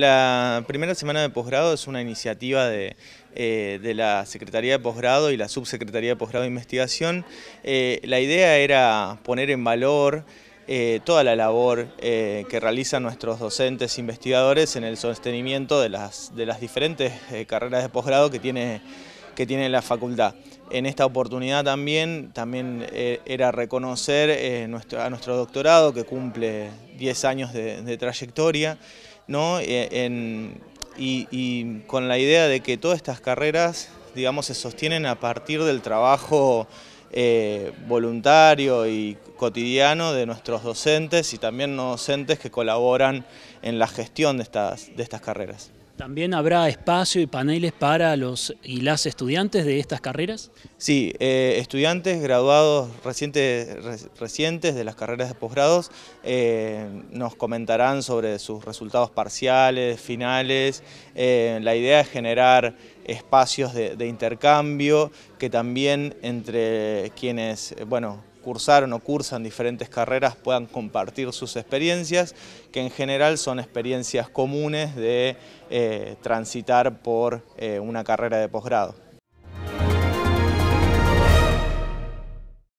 La primera semana de posgrado es una iniciativa de, eh, la Secretaría de Posgrado y la Subsecretaría de Posgrado de Investigación. Eh, la idea era poner en valor eh, toda la labor que realizan nuestros docentes e investigadores en el sostenimiento de de las diferentes carreras de posgrado que tiene, que tiene la facultad. En esta oportunidad también, también era reconocer a nuestro doctorado que cumple 10 años de trayectoria ¿no? Eh, y, con la idea de que todas estas carreras digamos, se sostienen a partir del trabajo eh, voluntario y cotidiano de nuestros docentes y también docentes que colaboran en la gestión de estas, de estas carreras. ¿También habrá espacio y paneles para los y las estudiantes de estas carreras? Sí, eh, estudiantes graduados recientes, recientes de las carreras de posgrados eh, nos comentarán sobre sus resultados parciales, finales. Eh, la idea es generar espacios de, de intercambio que también entre quienes, bueno, cursaron o cursan diferentes carreras puedan compartir sus experiencias, que en general son experiencias comunes de eh, transitar por eh, una carrera de posgrado.